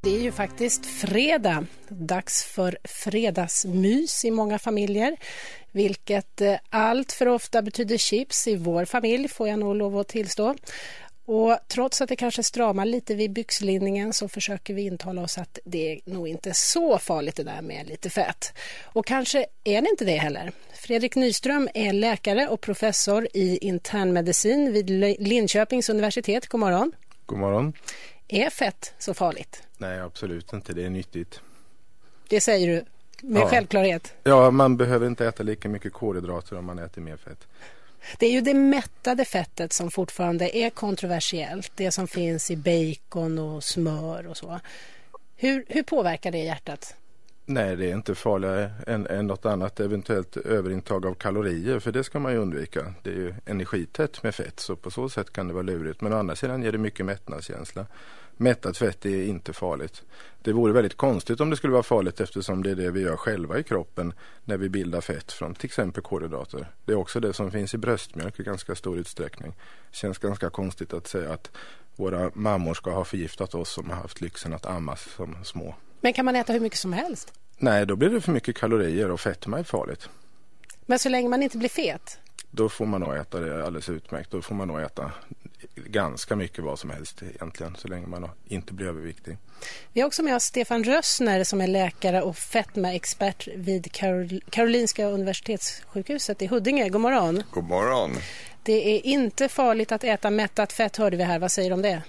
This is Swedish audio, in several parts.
Det är ju faktiskt fredag, dags för fredagsmys i många familjer. Vilket eh, allt för ofta betyder chips i vår familj får jag nog lov att tillstå. Och trots att det kanske stramar lite vid byxlinningen så försöker vi intala oss att det är nog inte så farligt det där med lite fett. Och kanske är det inte det heller. Fredrik Nyström är läkare och professor i internmedicin vid Linköpings universitet. God morgon. God morgon. Är fett så farligt? Nej, absolut inte. Det är nyttigt. Det säger du med ja. självklarhet? Ja, man behöver inte äta lika mycket kolhydrater om man äter mer fett. Det är ju det mättade fettet som fortfarande är kontroversiellt. Det som finns i bacon och smör och så. Hur, hur påverkar det hjärtat? Nej, det är inte farligare än, än något annat eventuellt överintag av kalorier för det ska man ju undvika. Det är ju energitätt med fett så på så sätt kan det vara lurigt. Men å andra sidan ger det mycket mättnadskänsla. Mättat fett är inte farligt. Det vore väldigt konstigt om det skulle vara farligt eftersom det är det vi gör själva i kroppen när vi bildar fett från till exempel kolhydrater. Det är också det som finns i bröstmjölk i ganska stor utsträckning. Det känns ganska konstigt att säga att våra mammor ska ha förgiftat oss som har haft lyxen att ammas som små. Men kan man äta hur mycket som helst? Nej, då blir det för mycket kalorier och fetma är farligt. Men så länge man inte blir fet? Då får man nog äta det alldeles utmärkt. Då får man nog äta ganska mycket vad som helst egentligen så länge man inte blir överviktig. Vi har också med oss Stefan Rössner som är läkare och fetmaexpert vid Karol Karolinska universitetssjukhuset i Huddinge. God morgon. God morgon. Det är inte farligt att äta mättat fett hörde vi här. Vad säger du om det?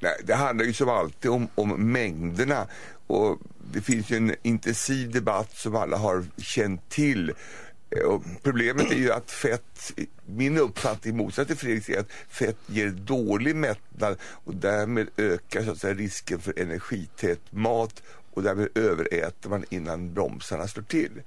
Nej, det handlar ju som alltid om, om mängderna och det finns ju en intensiv debatt som alla har känt till eh, och problemet är ju att fett, min uppfattning i motsats till Fredriks är att fett ger dålig mättnad och därmed ökar så att säga, risken för energität mat och därmed överäter man innan bromsarna slår till.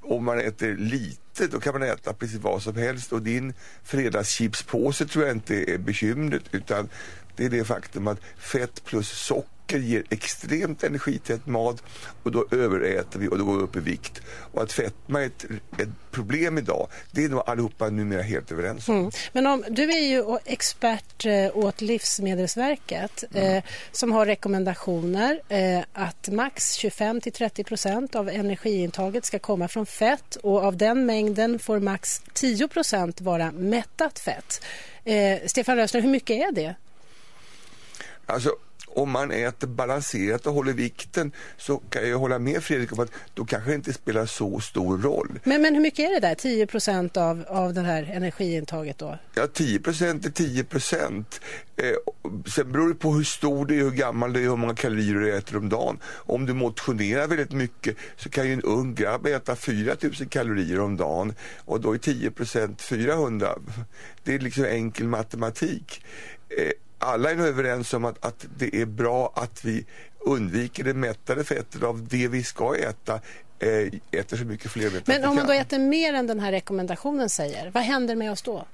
Om man äter lite då kan man äta precis vad som helst och din fredagschipspåse tror jag inte är bekymret utan det är det faktum att fett plus socker socker ger extremt energität mat och då överäter vi och då går vi upp i vikt. Och att fetma är ett, ett problem idag, det är nog allihopa numera helt överens om. Mm. Men om, du är ju expert eh, åt Livsmedelsverket mm. eh, som har rekommendationer eh, att max 25 till 30 procent av energiintaget ska komma från fett och av den mängden får max 10 procent vara mättat fett. Eh, Stefan Rösner, hur mycket är det? Alltså om man äter balanserat och håller vikten så kan jag hålla med Fredrik om att då kanske det inte spelar så stor roll. Men, men hur mycket är det där? 10 procent av, av det här energiintaget då? Ja, 10 procent är 10 procent. Eh, sen beror det på hur stor det är, hur gammal det är, hur många kalorier du äter om dagen. Om du motionerar väldigt mycket så kan ju en ung grabb äta 4 000 kalorier om dagen och då är 10 procent 400. Det är liksom enkel matematik. Eh, alla är nog överens om att, att det är bra att vi undviker det mättade fettet av det vi ska äta eh, äter så mycket fler Men om man då äter mer än den här rekommendationen säger, vad händer med oss då?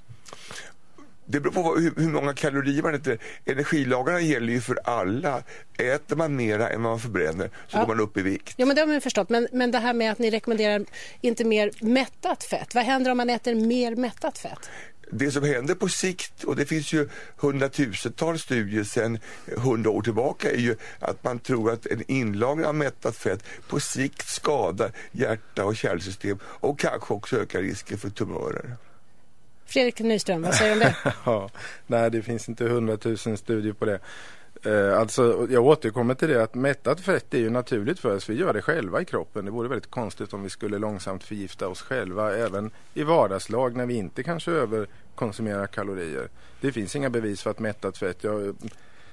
Det beror på hur, många kalorier man äter. Energilagarna gäller ju för alla. Äter man mera än man förbränner så ja. går man upp i vikt. Ja, men det har man förstått. Men, men det här med att ni rekommenderar inte mer mättat fett. Vad händer om man äter mer mättat fett? Det som händer på sikt, och det finns ju hundratusentals studier sedan hundra år tillbaka, är ju att man tror att en inlagring av mättat fett på sikt skadar hjärta och kärlsystem och kanske också ökar risken för tumörer. Fredrik Nyström, vad säger du om det? ja, nej, det finns inte hundratusen studier på det. Eh, alltså, jag återkommer till det att mättat fett är ju naturligt för oss. Vi gör det själva i kroppen. Det vore väldigt konstigt om vi skulle långsamt förgifta oss själva även i vardagslag när vi inte kanske överkonsumerar kalorier. Det finns inga bevis för att mättat fett jag,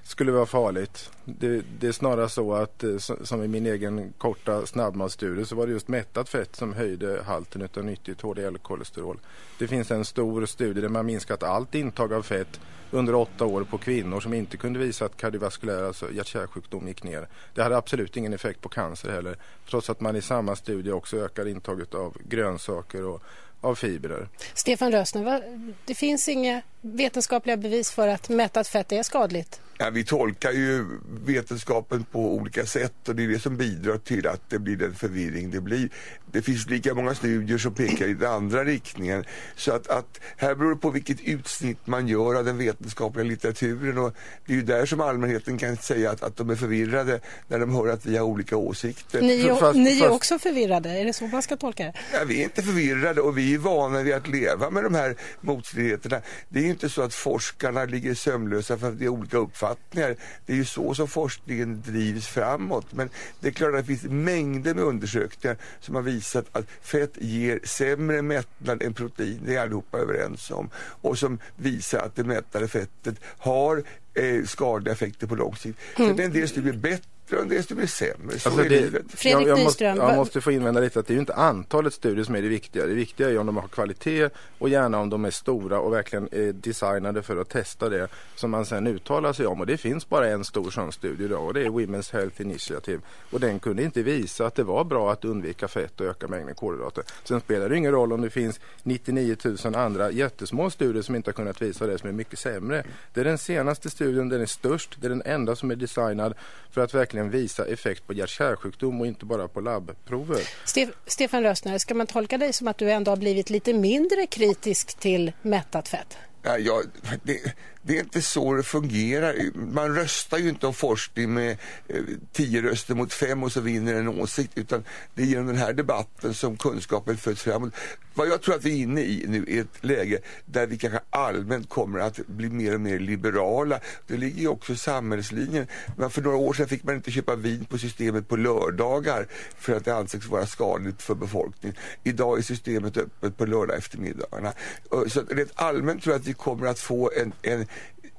skulle vara farligt. Det, det, är snarare så att eh, som i min egen korta snabbmatsstudie så var det just mättat fett som höjde halten av nyttigt HDL-kolesterol. Det finns en stor studie där man minskat allt intag av fett under åtta år på kvinnor som inte kunde visa att kardiovaskulär, alltså hjärt-kärlsjukdom gick ner. Det hade absolut ingen effekt på cancer heller. Trots att man i samma studie också ökar intaget av grönsaker och av fibrer. Stefan Rösner, det finns inga vetenskapliga bevis för att mättat fett är skadligt? Ja, vi tolkar ju vetenskapen på olika sätt och det är det som bidrar till att det blir den förvirring det blir. Det finns lika många studier som pekar i den andra riktningen. Så att, att här beror det på vilket utsnitt man gör av den vetenskapliga litteraturen och det är ju där som allmänheten kan säga att, att de är förvirrade när de hör att vi har olika åsikter. Ni, är- Fast- ni är fast- också förvirrade, är det så man ska tolka det? Ja, vi är inte förvirrade och vi är vana vid att leva med de här motstridigheterna. Det är inte så att forskarna ligger sömnlösa för att det är olika uppfattningar. Det är ju så som forskningen drivs framåt. Men det är klart att det finns mängder med undersökningar som har visat att fett ger sämre mättnad än protein. Det är allihopa överens om. Och som visar att det mättade fettet har eh, skadliga effekter på lång sikt. Sen är en del studier bättre en del studier sämre. Så Alltså är det, livet. Fredrik jag, jag, måste, jag måste få invända lite att det är ju inte antalet studier som är det viktiga. Det viktiga är ju om de har kvalitet och gärna om de är stora och verkligen är designade för att testa det som man sen uttalar sig om. Och det finns bara en stor sån studie idag och det är Women's Health Initiative. Och den kunde inte visa att det var bra att undvika fett och öka mängden kolhydrater. Sen spelar det ingen roll om det finns 99 000 andra jättesmå studier som inte har kunnat visa det som är mycket sämre. Det är den senaste studien, den är störst, det är den enda som är designad för att verkligen visa effekt på hjärt-kärlsjukdom och inte bara på labbprover. Ste Stefan Rösner, ska man tolka dig som att du ändå har blivit lite mindre kritisk till mättat fett? Ja, det, det är inte så det fungerar. Man röstar ju inte om forskning med eh, tio röster mot fem och så vinner en åsikt. Utan det är genom den här debatten som kunskapen föds framåt. Vad jag tror att vi är inne i nu är ett läge där vi kanske allmänt kommer att bli mer och mer liberala. Det ligger ju också i samhällslinjen. Men för några år sedan fick man inte köpa vin på systemet på lördagar för att det ansågs vara skadligt för befolkningen. Idag är systemet öppet på lördag eftermiddagarna. Eh, så rent allmänt tror jag att vi kommer att få en, en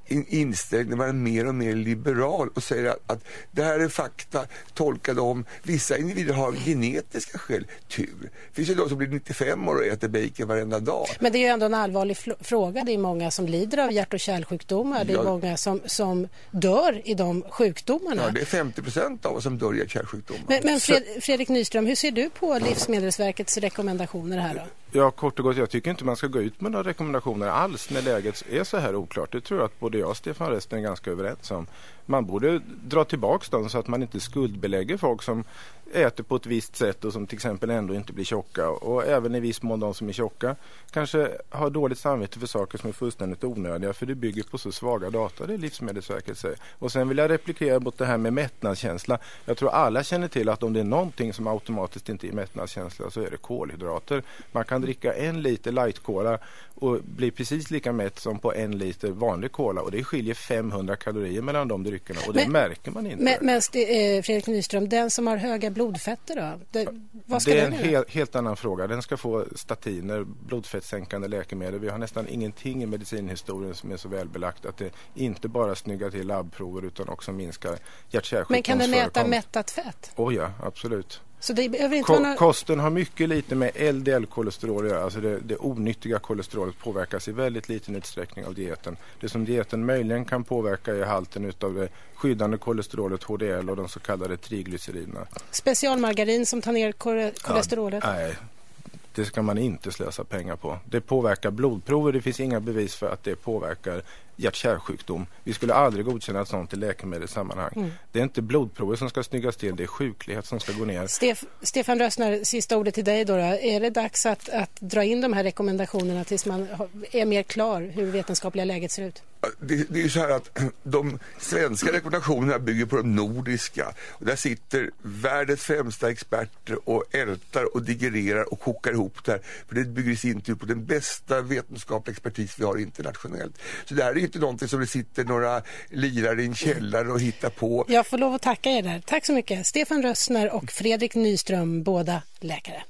in- inställning där man är mer och mer liberal och säger att, att det här är fakta, tolka dem. Vissa individer har genetiska skäl, tur. Det finns ju de som blir 95 år och äter bacon varenda dag. Men det är ju ändå en allvarlig fråga. Det är många som lider av hjärt och kärlsjukdomar. Det är Ja. många som, som dör i de sjukdomarna. Ja, det är 50 procent av oss som dör i hjärt-kärlsjukdomar. Men, men Fred, Fredrik Nyström, hur ser du på Livsmedelsverkets rekommendationer här då? Ja, kort och gott, jag tycker inte man ska gå ut med några rekommendationer alls när läget är så här oklart. Det tror jag att både jag och Stefan Resten är ganska överens om. Man borde dra tillbaks dem så att man inte skuldbelägger folk som äter på ett visst sätt och som till exempel ändå inte blir tjocka. Och även i viss mån de som är tjocka kanske har dåligt samvete för saker som är fullständigt onödiga för det bygger på så svaga data, det Livsmedelsverket säger. Och sen vill jag replikera mot det här med mättnadskänsla. Jag tror alla känner till att om det är någonting som automatiskt inte är mättnadskänsla så är det kolhydrater. Man kan dricka en liter light cola och bli precis lika mätt som på en liter vanlig cola och det skiljer 500 kalorier mellan de dryckerna och det Men- märker man inte. Men, men eh, Fredrik Nyström, den som har höga blodfetter då? Det, vad ska det är en göra? helt, annan fråga. Den ska få statiner, blodfettsänkande läkemedel. Vi har nästan ingenting i medicinhistorien som är så välbelagt att det inte bara snyggar till labbprover utan också minskar hjärt Men kan den äta mättat fett? Oh ja, absolut. Så det behöver inte Ko- vara kosten har mycket lite med LDL-kolesterol att göra. Alltså det, det onyttiga kolesterolet påverkas i väldigt liten utsträckning av dieten. Det som dieten möjligen kan påverka är halten utav det skyddande kolesterolet HDL och de så kallade triglyceriderna. Specialmargarin som tar ner kolesterolet? Ja, nej, det ska man inte slösa pengar på. Det påverkar blodprover. Det finns inga bevis för att det påverkar hjärt-kärlsjukdom. Vi skulle aldrig godkänna ett sånt i läkemedelssammanhang. Mm. Det är inte blodprover som ska snyggas till, det är sjuklighet som ska gå ner. Stef, Stefan Rössner, sista ordet till dig då, då. Är det dags att, att dra in de här rekommendationerna tills man är mer klar hur vetenskapliga läget ser ut? Det, det är ju så här att de svenska rekommendationerna bygger på de nordiska. Och där sitter världens främsta experter och ältar och digererar och kokar ihop det här. För det bygger i sin tur på den bästa vetenskapliga expertis vi har internationellt. Så det här är ju inte någonting som det sitter några lirare i en källare och hittar på. Jag får lov att tacka er där. Tack så mycket. Stefan Rössner och Fredrik Nyström, båda läkare.